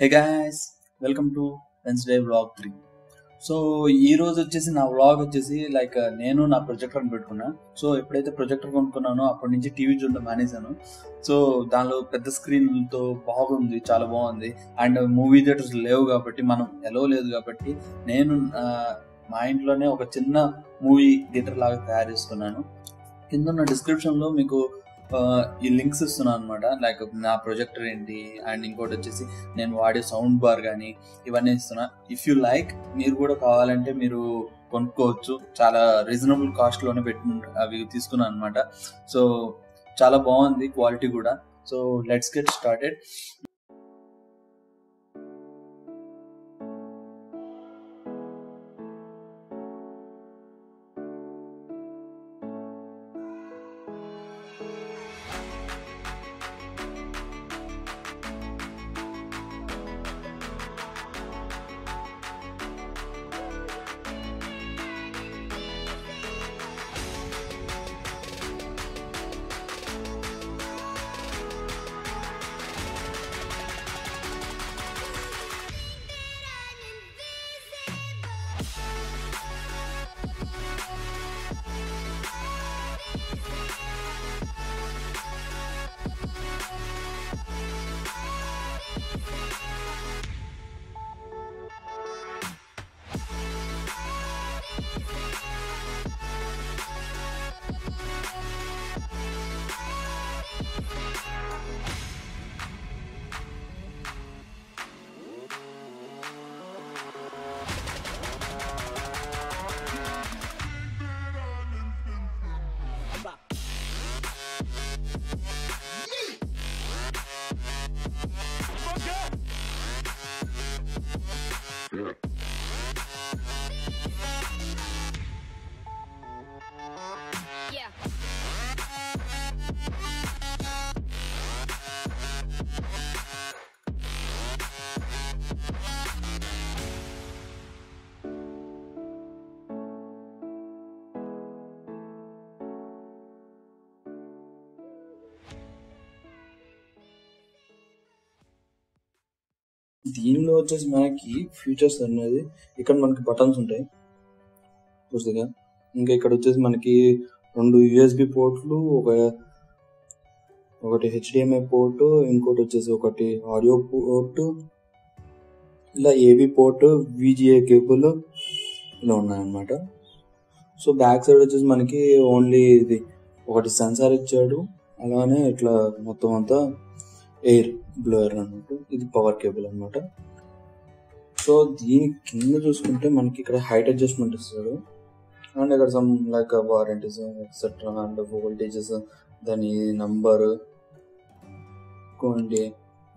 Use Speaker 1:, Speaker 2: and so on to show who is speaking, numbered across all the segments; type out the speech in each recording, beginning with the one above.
Speaker 1: Hey guys welcome to Wednesday vlog three so ఈ రోజు వచ్చేసి నా వ్లాగ్ వచ్చేసి లైక్ uh, నేను నా ప్రొజెక్టర్ అని పెట్టుకున్నా. సో ఎప్పుడైతే ప్రొజెక్టర్ కొనుక్కున్నానో అప్పటి నుంచి టీవీ చూడడం మానేశాను. సో దానిలో పెద్ద స్క్రీన్తో బాగుంది చాలా బాగుంది. అండ్ మూవీ థియేటర్స్ లేవు కాబట్టి మనం ఎలో లేదు కాబట్టి నేను ఆ, మా ఇంట్లోనే ఒక చిన్న మూవీ థియేటర్ లాగా తయారు చేసుకున్నాను. కింద ఉన్న డిస్క్రిప్షన్లో మీకు ఈ లింక్స్ ఇస్తున్నాను అనమాట లైక్ నా ప్రొజెక్టర్ ఏంటి? అండ్ ఇంకోటి వచ్చేసి నేను వాడే సౌండ్ బార్ కానీ ఇవన్నీ ఇస్తున్నా. ఇఫ్ యూ లైక్ మీరు కూడా కావాలంటే మీరు కొనుక్కోవచ్చు. చాలా రీజనబుల్ కాస్ట్లోనే పెట్టి అవి తీసుకున్నాను అనమాట సో చాలా బాగుంది క్వాలిటీ కూడా. సో లెట్స్ గెట్ స్టార్టెడ్ దీనిలో వచ్చేసి మనకి ఫీచర్స్ అనేది ఇక్కడ మనకి బటన్స్ ఉంటాయి. పూర్తిగా ఇంకా ఇక్కడ వచ్చేసి మనకి రెండు యూఎస్బి పోర్ట్లు ఒక ఒకటి హెచ్డిఎంఐ పోర్ట్ ఇంకోటి వచ్చేసి ఒకటి ఆడియో పోర్ట్ ఇలా ఏబి పోర్ట్ విజిఏ కేబుల్ ఇలా ఉన్నాయన్నమాట. సో బ్యాక్ సైడ్ వచ్చేసి మనకి ఓన్లీ ఇది ఒకటి సెన్సార్ ఇచ్చాడు. అలానే ఇట్లా మొత్తం అంతా ఎయిర్ బ్లోయర్ అన్నట్టు ఇది పవర్ కేబుల్ అన్నమాట. సో దీని కింద చూసుకుంటే మనకి ఇక్కడ హైట్ అడ్జస్ట్మెంట్ ఇస్తాడు. అండ్ ఇక్కడ some like warranties etcetera and voltages దాని నంబర్ కొండి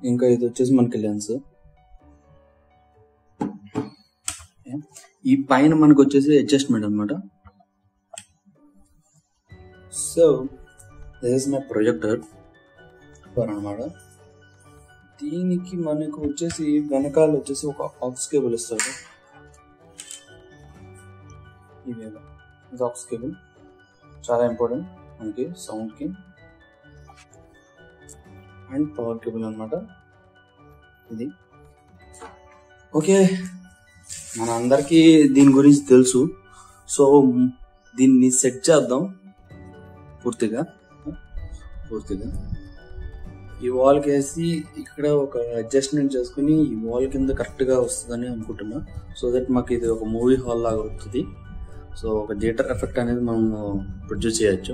Speaker 1: ఇంకా ఇది వచ్చేసి మనకి లెన్స్ ఈ పైన మనకు వచ్చేసి అడ్జస్ట్మెంట్ అనమాట so this is my projector అనమాట దీనికి మనకు వచ్చేసి వెనకాల వచ్చేసి ఒక ఆక్స్ కేబుల్ ఇస్తాడు. ఇది ఆక్స్ కేబుల్. చాలా ఇంపార్టెంట్ మనకి సౌండ్కి. అండ్ పవర్ కేబుల్ అనమాట ఇది. ఓకే. మన అందరికీ దీని గురించి తెలుసు. సో దీన్ని సెట్ చేద్దాం. పూర్తిగా. పూర్తిగా. ఈ వాల్ వేసి ఇక్కడ ఒక అడ్జస్ట్మెంట్ చేసుకుని ఈ వాల్ కింద కరెక్ట్గా వస్తుందని అనుకుంటున్నా. సో దట్ మాకు ఇది ఒక మూవీ హాల్ లాగా వస్తుంది. సో ఒక థియేటర్ ఎఫెక్ట్ అనేది మనం ప్రొడ్యూస్ చేయొచ్చు.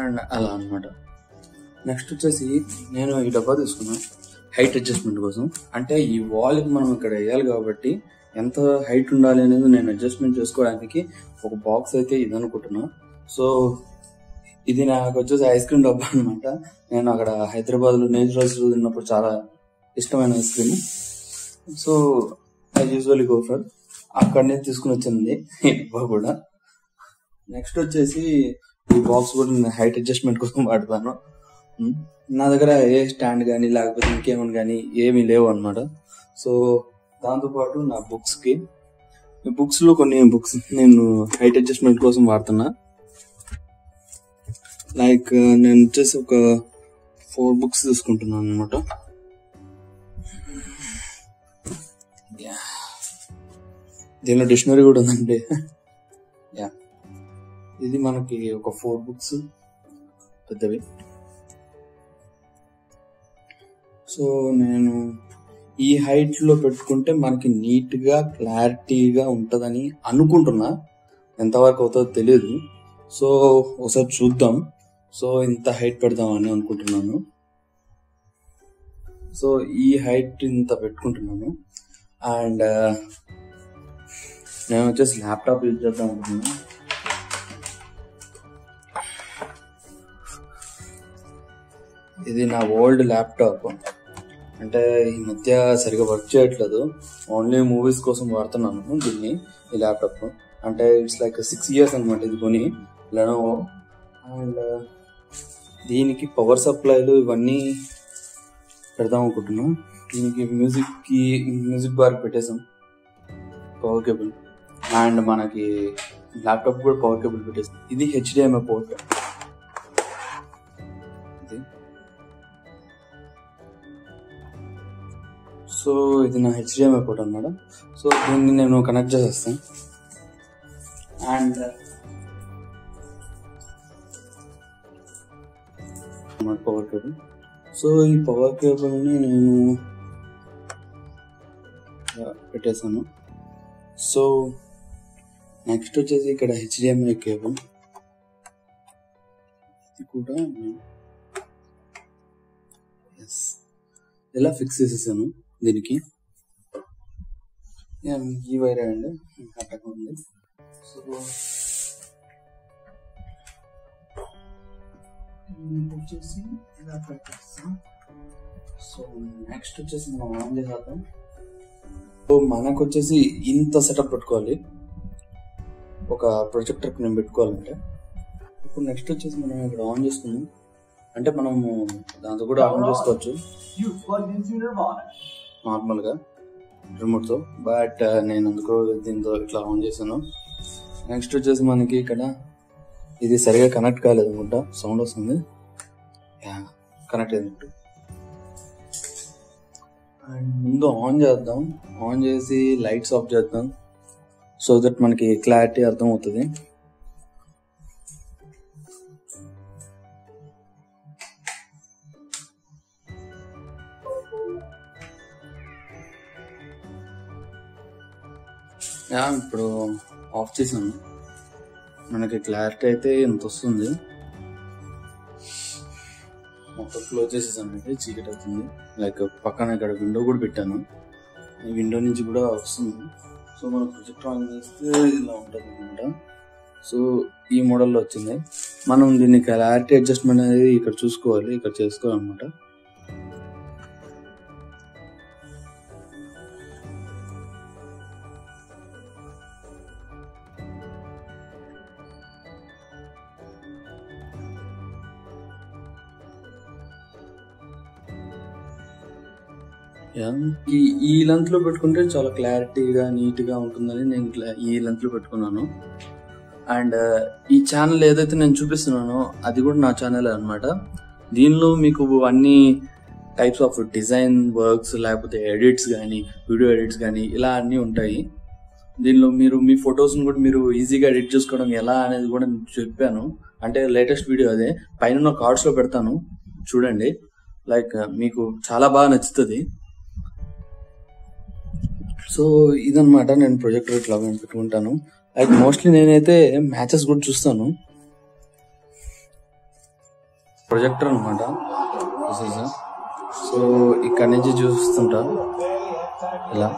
Speaker 1: అండ్ అలా అన్నమాట. నెక్స్ట్ వచ్చేసి నేను ఈ డబ్బా తీసుకున్నా. హైట్ అడ్జస్ట్మెంట్ కోసం. అంటే ఈ వాల్కి మనం ఇక్కడ వేయాలి కాబట్టి ఎంత హైట్ ఉండాలి అనేది నేను అడ్జస్ట్మెంట్ చేసుకోవడానికి ఒక బాక్స్ అయితే ఇది అనుకుంటున్నా సో ఇది నాకు వచ్చేసి ఐస్ క్రీమ్ డబ్బా అనమాట నేను అక్కడ హైదరాబాద్లో నేచురల్స్ తిన్నప్పుడు చాలా ఇష్టమైన ice cream. So I usually go for అక్కడ నుంచి తీసుకుని వచ్చింది. ఈ డబ్బా కూడా. నెక్స్ట్ వచ్చేసి ఈ బాక్స్ కూడా నేను హైట్ అడ్జస్ట్మెంట్ కోసం వాడతాను. నా దగ్గర ఏ స్టాండ్ కానీ లేకపోతే ఇంకేమని కానీ ఏమీ లేవు అనమాట సో దాంతోపాటు నా బుక్స్కి బుక్స్లో కొన్ని బుక్స్ నేను హైట్ అడ్జస్ట్మెంట్ కోసం వాడుతున్నా. లైక్ uh, నేను వచ్చేసి ఒక ఫోర్ బుక్స్ తీసుకుంటున్నాను అనమాట దీనిలో డిక్షనరీ కూడా ఉందండి. యా ఇది మనకి ఒక ఫోర్ బుక్స్ పెద్దవి. సో నేను ఈ హైట్లో పెట్టుకుంటే మనకి నీట్గా క్లారిటీగా ఉంటుందని అనుకుంటున్నా. ఎంతవరకు అవుతుందో తెలియదు సో ఒకసారి చూద్దాం. సో ఇంత హైట్ పెడదామని అనుకుంటున్నాను. సో ఈ హైట్ ఇంత పెట్టుకుంటున్నాను. అండ్ నేను వచ్చేసి ల్యాప్టాప్ యూజ్ చేద్దాం అనుకుంటున్నాను. ఇది నా ఓల్డ్ ల్యాప్టాప్. అంటే ఈ మధ్య సరిగా వర్క్ చేయట్లేదు. ఓన్లీ మూవీస్ కోసం వాడుతున్నాను దీన్ని ఈ ల్యాప్టాప్. అంటే ఇట్స్ లైక్ సిక్స్ ఇయర్స్ అనమాట ఇది కొని లెనోవో అండ్ దీనికి పవర్ సప్లైలు ఇవన్నీ పెడదాం అనుకుంటున్నాం. దీనికి మ్యూజిక్కి మ్యూజిక్ బార్ పెట్టేసాం పవర్ కేబుల్ అండ్ మనకి ల్యాప్టాప్ కూడా పవర్ కేబుల్ పెట్టేసాం ఇది హెచ్డిఎంఐ పోర్ట్ ఇది. సో ఇది నా హెచ్డిఎంఐ పోర్ట్ అనమాట సో దీన్ని నేను కనెక్ట్ చేసేస్తాను. And power cable. సో ఈ పవర్ కేబుల్ని నేను పెట్టేశాను. సో నెక్స్ట్ వచ్చేసి ఇక్కడ హెచ్డిఎంఐ కేబుల్. ఇది కూడా ఎస్ ఇలా ఫిక్స్ చేసేసాను దీనికి. ఈ వైర్ అండి అట్టగా ఉంది. సో వచ్చేసి ఇలా పెట్టేస్తాం. సో నెక్స్ట్ వచ్చేసి మనం ఆన్ చేసేద్దాం. సో మనకు వచ్చేసి ఇంత సెటప్ పెట్టుకోవాలి. ఒక ప్రొజెక్టర్ నేను పెట్టుకోవాలంటే. ఇప్పుడు నెక్స్ట్ వచ్చేసి మనం ఇక్కడ ఆన్ చేసుకున్నాం అంటే మనము దాంతో కూడా ఆన్ చేసుకోవచ్చు.
Speaker 2: నార్మల్గా.
Speaker 1: నార్మల్గా రిమోట్తో బట్ నేను అందుకో దీంతో ఇట్లా ఆన్ చేశాను. నెక్స్ట్ వచ్చేసి మనకి ఇక్కడ ఇది సరిగా కనెక్ట్ కాలేదు అనుకుంటా సౌండ్ వస్తుంది. కనెక్ట్ అయింది అండ్ ముందు ఆన్ చేద్దాం. ఆన్ చేసి లైట్స్ ఆఫ్ చేద్దాం. సో దట్ మనకి క్లారిటీ అర్థం అవుతుంది యా ఇప్పుడు ఆఫ్ చేసాను మనకి క్లారిటీ అయితే ఎంత వస్తుంది మొత్తం క్లోజ్ చేసేసాను అయితే చీకటి అవుతుంది. లైక్ పక్కన ఇక్కడ విండో కూడా పెట్టాను. ఈ విండో నుంచి కూడా వస్తుంది. సో మనం ప్రొజెక్ట్ ఆన్ చేస్తే ఇలా ఉంటుంది అనమాట. సో ఈ మోడల్లో వచ్చింది. మనం దీన్ని క్లారిటీ అడ్జస్ట్మెంట్ అనేది ఇక్కడ చూసుకోవాలి. ఇక్కడ చేసుకోవాలన్నమాట. ఈ ఈ లెంత్లో పెట్టుకుంటే చాలా క్లారిటీగా నీట్గా ఉంటుందని నేను ఇట్లా ఈ లెంత్లో పెట్టుకున్నాను. అండ్ uh, ఈ ఛానల్ ఏదైతే నేను చూపిస్తున్నానో అది కూడా నా ఛానల్ అన్నమాట. దీనిలో మీకు అన్ని టైప్స్ ఆఫ్ డిజైన్ వర్క్స్ లేకపోతే ఎడిట్స్ కానీ వీడియో ఎడిట్స్ కానీ ఇలా అన్నీ ఉంటాయి. దీనిలో మీరు మీ ఫొటోస్ని కూడా మీరు ఈజీగా ఎడిట్ చేసుకోవడం ఎలా అనేది కూడా నేను చెప్పాను. అంటే లేటెస్ట్ వీడియో అదే. పైన కార్డ్స్లో పెడతాను. చూడండి. లైక్ uh, మీకు చాలా బాగా నచ్చుతుంది. సో ఇదనమాట నేను ప్రొజెక్టర్ ఇట్లా పెట్టుకుంటాను. అయితే మోస్ట్లీ నేనైతే మ్యాచెస్ కూడా చూస్తాను. ప్రొజెక్టర్ అనమాట సో ఇక్కడ నుంచి చూస్తుంటా. ఇలా.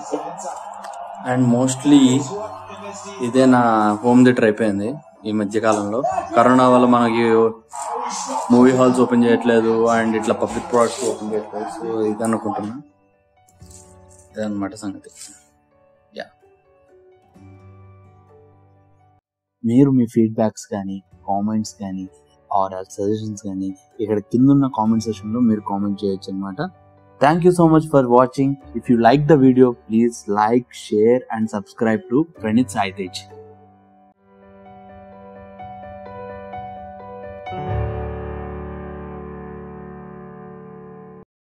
Speaker 1: అండ్ మోస్ట్లీ ఇదే నా హోమ్ థియేటర్ అయిపోయింది ఈ మధ్య కాలంలో. కరోనా వల్ల మనకి మూవీ హాల్స్ ఓపెన్ చేయట్లేదు అండ్ ఇట్లా పబ్లిక్ ప్రొడక్ట్స్ ఓపెన్ చేయట్లేదు. సో ఇది అనుకుంటున్నా ఇదన్నమాట సంగతి యా
Speaker 3: మీరు మీ ఫీడ్బ్యాక్స్ కానీ కామెంట్స్ కానీ ఆర్ సజెషన్స్ కానీ ఇక్కడ కింద ఉన్న కామెంట్ సెక్షన్లో మీరు కామెంట్ చేయొచ్చు అనమాట thank you so much for watching if you like the video please like share and subscribe to Praneeth Sai Tej